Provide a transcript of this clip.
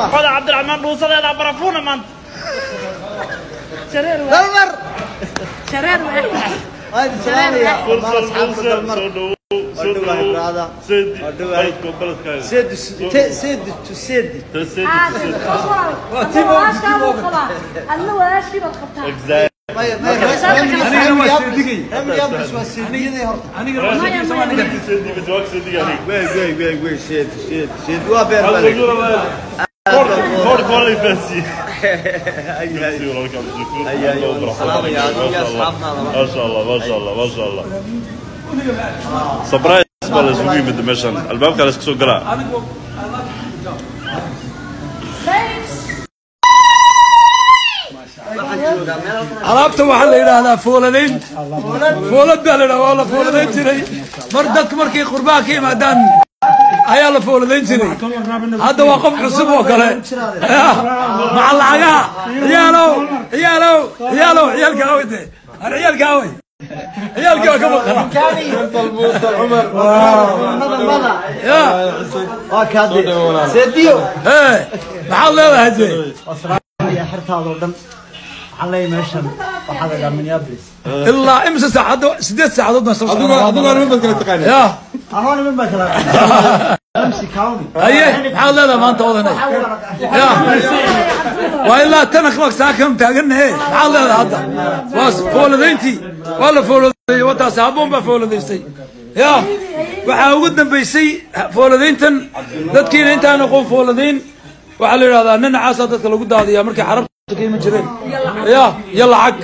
warrama oda cabdiraxmaan dhuusadeeda barafuuna maanta shareer waa dalmar shareer waa waa idin salaamaya Fursad, maal والله يفسي اي اي اي اي اي ما شاء الله ما شاء الله ما شاء الله سبرايز بلا زوين بدي مشان الباب كان اسكسو قرا عرفتوا واحد اللي هنا فولانين فولان قال أنا والله مردك مركي قرباكي ما ayaa la fooladayn jiray hadda waa qof cusub oo kale maca lacagaha ciyaalow ciyaalow ciyaalow ciyaalka awey de an ciyaalka awey ciyaalkii waa ka maqana ya waa kaade seediyo ee maxaad leedahay de ya xertaadoo dhan waxaan leeyahay meeshan waxaa la yidhaha minneapolis ilaa imse saacado sideed saacadood baan soo socdaa ya anoo niman baa kala ramsi county haye maxaad leedahay maanta odanay ya waa ilaa tan akhlaaq saakan taaganahe maxaad leedahay hadda waa fooladayntii waa la fooladeeyey wataas haboon baa fooladaystay ya waxaa ugu dambaysay fooladayntan dadkiina intaan aqoon fooladayn waxaa la yidhahdaa ninacaasa dadka lagu daadiyaa markay xarabta ka iman jireen ya iyo lacag